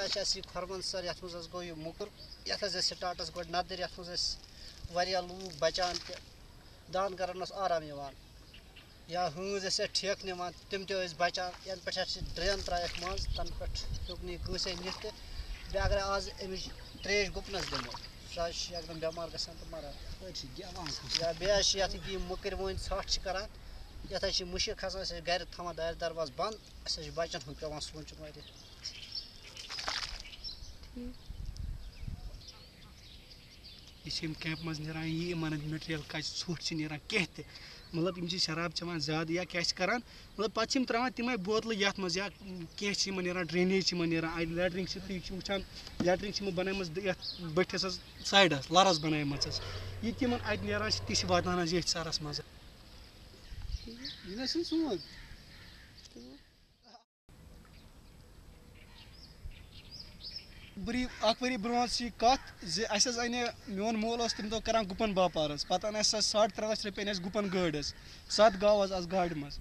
آج اسی کھرمن سر، یتھ مز گو یہ مکر، یتھ حظ سٹاٹس گۄڈٕ نظر یتھ مز اَسہِ واریاہ لوٗکھ بچان تہِ دان کرن اوس آرام یِوان یا ہٲنز ٲسۍ اَتھ ٹھیکہٕ نِوان تِم تہِ ٲسۍ بچان ینہٕ پٮ۪ٹھ اَسہِ ڈرین ترٛایَکھ منٛز تنہٕ پٮ۪ٹھ ہیوٚک نہٕ یہِ کٲنٛسے نِتھ تہِ بیٚیہِ اگرے آز أمِچ ترٛیش گُپنس دِمو سُہ حظ چھُ یکدم بٮ۪مار گژھان تہٕ مران یا بیٚیہِ حظ چھِ یتھ یِم مٔکٕرۍ وٲنۍ ژھٹھ چھِ کران، یتھ حظ چھِ کھسان أسۍ حظ چھِ تھاوان دارِ درواز بنٛد اَسہِ حظ چھِ بچن ہُنٛد پٮ۪وان سونٛچُن واریاہ یہ چھِ یِم کیمپ منٛز نیران یی یِمن ہٕنٛدۍ مٹیریل کَتہِ ژھوٚٹھ چھِ نیران کینٛہہ تہِ مطلب یِم چھِ شراب چٮ۪وان زیادٕ یا کیٛاہ چھِ کران مطلب پَتہٕ چھِ یِم ترٛاوان تِمے بوتلہٕ یَتھ منٛز یا کینٛہہ چھِ یِمن نیران ڈرٛینیج چھِ یِمن نیران اَڑِ لیٹرِنگ چھِ تُہۍ چھِ وٕچھان لیٹرِنگ چھِ یِمو بَنٲومٕژ یَتھ بٔٹھِس حظ سایڈَس لَرَس بَنٲومٕژ حظ یہِ تہِ یِمن اَتہِ نیران چھِ تہِ چھِ واتان حظ ییٚتھۍ سَرَس منٛز یہِ نہ چھُنہٕ سون بری اکھ ؤری برونٛٹھ چھِ یہِ کَتھ زِ اَسہِ حظ اَنے میون مول اوس تَمہِ دۄہ کران گُپن باپار حظ پَتہٕ اَنہِ اَسہِ ساڑ ترٛےٚ لَچھ رۄپیہِ أنۍ اَسہِ گُپن گٲڑۍ حظ سَتھ گاو حظ آسہٕ گاڑِ منٛز۔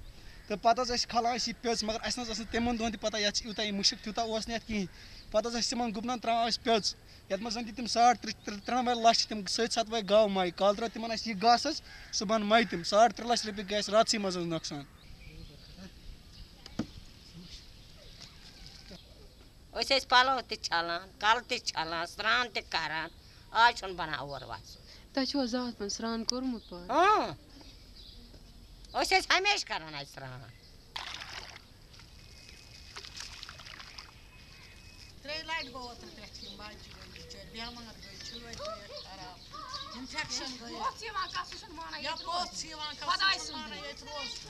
تہٕ پَتہٕ حظ ٲسۍ کھلان أسۍ یہِ پیٚژ مگر اَسہِ نہ حظ ٲس نہٕ تِمن دۄہن تہِ پَتہ یَتھ چھِ یوٗتاہ یہِ مُشک، تیوٗتاہ اوس نہٕ یَتھ کِہیٖنۍ۔ پَتہٕ حظ ٲسۍ تِمن گُپنن ترٛاوان أسۍ پیٚژ یَتھ منٛز زَن تہِ تِم ساڑ ترٛےٚ ترٛٮ۪نوَے لَچھ تِم سٔتۍ سَتوَے گاوٕ مَیہِ کالہٕ ترٛٲو تِمن اَسہِ یہِ گاسہٕ حظ صُبحن مَیہِ تِم۔ ساڑ ترٛےٚ لَچھ رۄپیہِ گٔے اَسہِ راتسٕے منٛز حظ نۄقصان۔ أسۍ ٲسۍ پَلو تہِ چھَلان کَلہٕ تہِ چھَلان سرٛان تہِ کَران آز چھُنہٕ بَنان اور وَسُن تۄہہِ چھُوا زاتھ پَہَن سرٛان کوٚرمُت پانہٕ اۭں أسۍ ٲسۍ ہمیشہِ کَران اَتہِ سرٛان ترٛیٚیہِ لَٹہِ گوٚو اوترٕ پٮ۪ٹھ یِم بَچہِ گٔے بِچٲرۍ بٮ۪مار گٔے چھٲتۍ گٔیَکھ خراب اِنفٮ۪کشَن گٔے یا پوٚژھ چھِ یِوان کَس سُہ چھُنہٕ مانان ییٚتہِ روزُن